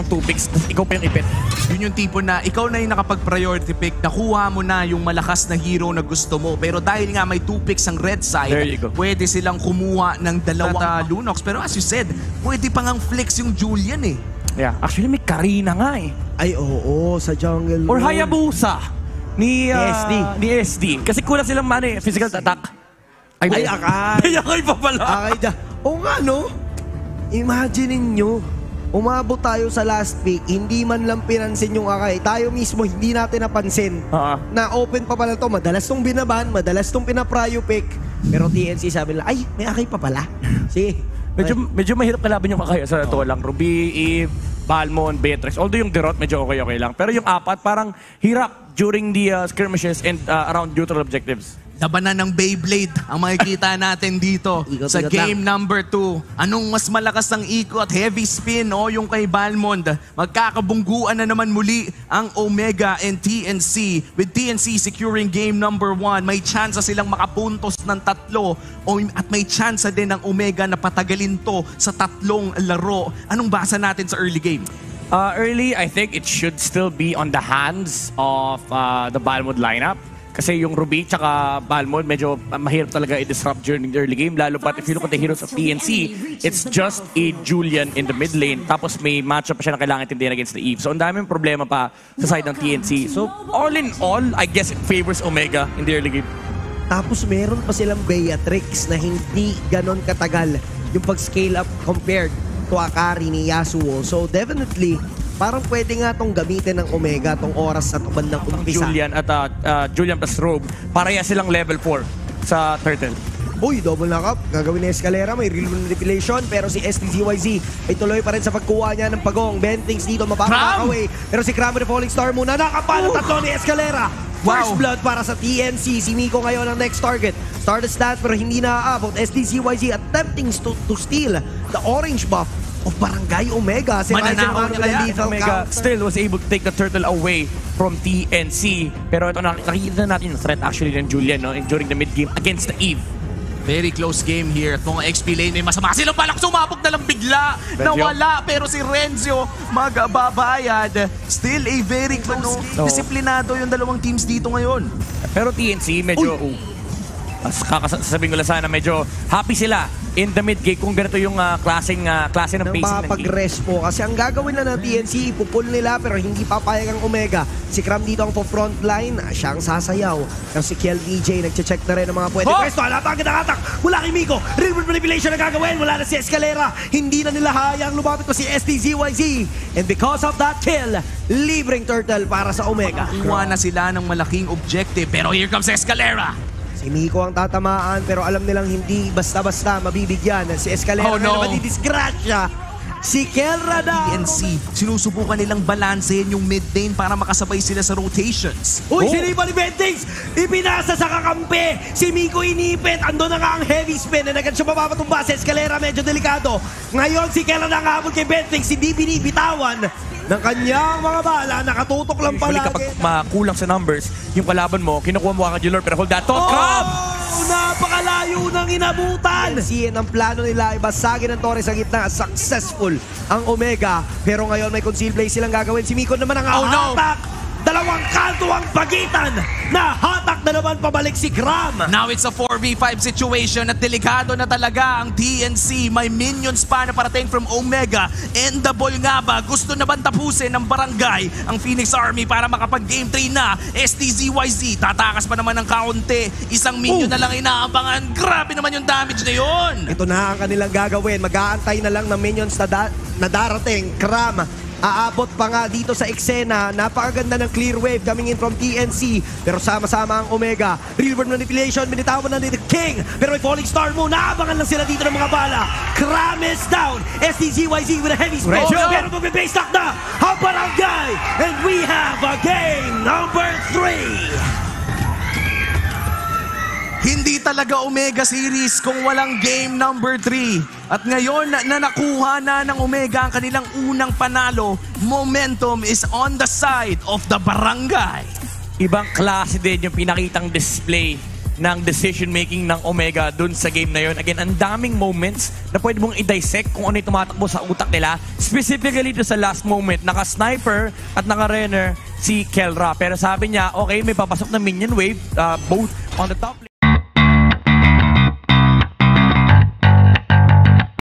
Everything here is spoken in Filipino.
ang 2 picks, tapos ikaw pa yung ipit. Yun yung tipo na ikaw na yung nakapag-priority pick, nakuha mo na yung malakas na hero na gusto mo. Pero dahil nga may two picks ang red side, There you go. pwede silang kumuha ng dalawang uh, Lunox. Pero as you said, pwede pang ang flex yung Julian eh. Yeah, actually may Karina nga eh. Ay, oo, sa jungle. Or room. Hayabusa ni, uh, Ni SD. Ni SD. Kasi kulang silang man eh, physical attack. Ay, akay. Ay, akay pa pala. Akay da. Oo nga, no? Imagine ninyo, umabot tayo sa last pick, hindi man lang pinansin yung akay. Tayo mismo, hindi natin napansin. Oo. Na open pa pala to. Madalas tong binaban, madalas tong pinapryo pick. Pero TNC sabi nila, ay, may akay pa pala. Sige. Medyo, medyo mahirap kalaban yung kakaya sa to lang. Ruby, Eve, Balmon, Beatrix. Although yung Derot medyo okay-okay lang. Pero yung apat parang hirap during the uh, skirmishes and uh, around neutral objectives. Labanan ng Beyblade ang makikita natin dito Ikot, sa ikot game number 2. Anong mas malakas ng ikot? Heavy spin o yung kay Balmond? Magkakabungguan na naman muli ang Omega and TNC. With TNC securing game number 1, may chance silang makapuntos ng tatlo at may chance din ng Omega na patagalin to sa tatlong laro. Anong basa natin sa early game? Uh, early, I think it should still be on the hands of uh, the Balmond lineup. Kasi yung Ruby tsaka Balmond, medyo mahirap talaga i-disrupt during the early game. Lalo pat if you look at the heroes of TNC, it's just a Julian in the mid lane. Tapos may matchup pa siya na kailangan tindihan against the Eve. So ang daming problema pa sa side ng TNC. So all in all, I guess it favors Omega in the early game. Tapos meron pa silang Beatrix na hindi ganon katagal yung pag-scale up compared to Akari ni Yasuo. So definitely, parang pwede nga tong gamitin ng Omega tong oras sa tuban ng umpisa. Julian at uh, uh, Julian plus Robe, pareha silang level 4 sa Turtle. Uy, double knock up. Gagawin ni Escalera. May real manipulation. Pero si STZYZ ay tuloy pa rin sa pagkuha niya ng pagong. Bentings dito, mapapakaway. Pero si Kramer Falling Star muna. Nakapalo tatlo ni Escalera. First Wow. blood para sa TNC. Si Miko ngayon ang next target. Started stance pero hindi naaabot. STZYZ attempting to, to steal the orange buff of Barangay Omega. Si Mananakaw niya kaya? lethal Omega still was able to take the turtle away from TNC. Pero ito na, nakikita natin yung threat actually ng Julian no, during the mid game against the Eve. Very close game here. Itong XP lane may masama. Silang balak sumabog na lang bigla. Renzo. Nawala. Pero si Renzo magbabayad. Still a very close game. No. Disiplinado yung dalawang teams dito ngayon. Pero TNC medyo... Uh, as kakasasabihin ko lang sana, medyo happy sila in the mid game kung ganito yung uh, klaseng, uh, klase ng ng pacing ng game. makapag-rest po. Kasi ang gagawin na ng TNC, ipupul nila pero hindi papayag ang Omega. Si Kram dito ang po front line, siya ang sasayaw. Pero si Kiel DJ, nagche-check na rin ang mga pwede. Ho! Pwesto, ala pa ang attack Wala kay Miko. River manipulation na gagawin. Wala na si Escalera. Hindi na nila hayang lumapit pa si STZYZ. And because of that kill, libreng turtle para sa Omega. Kuha na sila ng malaking objective. Pero here comes Escalera. Si Miko ang tatamaan pero alam nilang hindi basta-basta mabibigyan. Si Escalera Oh, na no. naman didisgrasya. Si Kelra na. PNC, sinusubukan nilang balansehin yung mid lane para makasabay sila sa rotations. Uy, Oh. sinipa ni Bentings! Ipinasa sa kakampi! Si Miko inipit! Ando na nga ang heavy spin na agad siya mapapatumba sa eskalera. Medyo delikado. Ngayon, si Kela na nga kay Bentings. Hindi binibitawan ng kanyang mga bala. Nakatutok lang palagi. kapag makulang sa numbers, yung kalaban mo, kinukuha mo yung lure, pero hold that thought, Crab! Napakalayo ng inabutan! Siyan ang plano nila, ibasagin ang Torres sa gitna. Successful ang Omega. Pero ngayon may conceal play silang gagawin. Si Miko naman ang Oh, no. hatak! Dalawang kanto ang pagitan na hatak na naman pabalik si Gram. Now it's a 4v5 situation at delikado na talaga ang TNC. May minions pa na parating from Omega. Endable nga ba? Gusto na bang tapusin ng barangay ang Phoenix Army para makapag-game 3 na? STZYZ, tatakas pa naman ng kaunti. Isang minion na lang inaabangan. Grabe naman yung damage na yun. Ito na ang kanilang gagawin. Mag-aantay na lang ng minions na, da- na darating. Kram, aabot pa nga dito sa eksena. Napakaganda ng clear wave coming in from TNC. Pero sama-sama ang Omega. Real world manipulation, binitawan na ni The King. Pero may falling star mo. Naabangan lang sila dito ng mga bala. Kram is down. STZYZ with a heavy. Retro. Pero magbe-base knock na ang barangay. And we have a game Hindi talaga Omega Series kung walang game number 3. At ngayon na, na nakuha na ng Omega ang kanilang unang panalo, momentum is on the side of the barangay. Ibang klase din yung pinakitang display ng decision-making ng Omega dun sa game na yun. Again, ang daming moments na pwede mong i-dissect kung ano yung tumatakbo sa utak nila. Specifically to sa last moment, naka-sniper at naka-renner si Kelra. Pero sabi niya, okay, may papasok na minion wave, uh, both on the top.